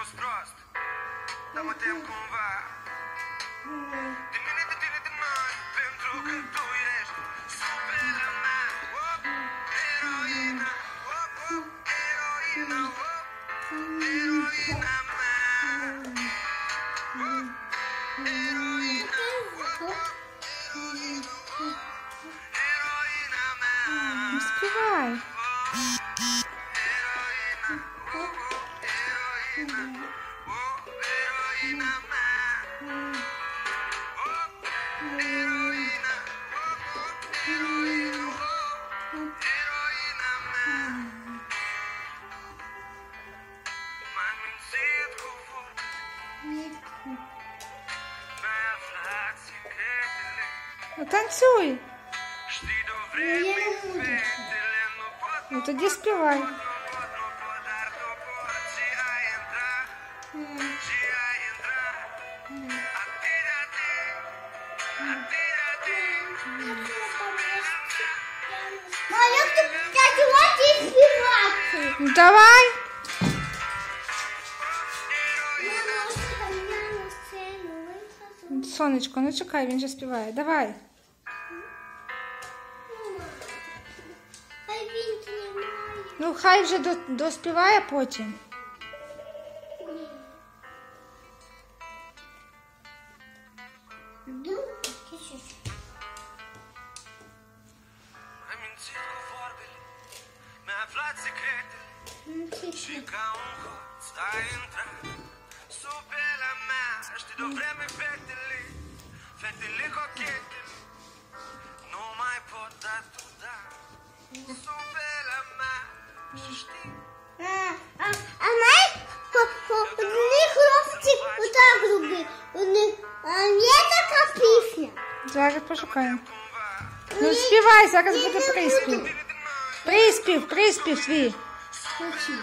Prost, Dá uma tempo com vá. Diminui-te, tira de nós, dentro que tu és Superman, oh, heroína, oh, oh, heroína, oh, heroína, man. Oh, heroína, oh, heroína, heroína, que vai? Ну танцюй. Ну тоді співай. Ну, а як ти танцювати і співати? Ну давай. Мама, ось там я на сцену вийшла. Сонечко, ну чекай, він же співає. Давай. Мама, хай він знімає. Ну хай вже до, доспіває потім. Ну, ти що ж? Ai mințit cu vorbele Mi-ai aflat secretele Ну, ти Și що? ca un hoț ai intrat Sub pielea mea Știi de-o vreme fetele Fetele cochetele Nu mai pot da tu da Sub pielea mea Și știi А, а, а знаєш, по- по- одні хлопці отак робили. Вони, а є така пісня. Зараз пошукаємо. cumva Ну співай, зараз буде приспів. Приспів, приспів твій. Включи.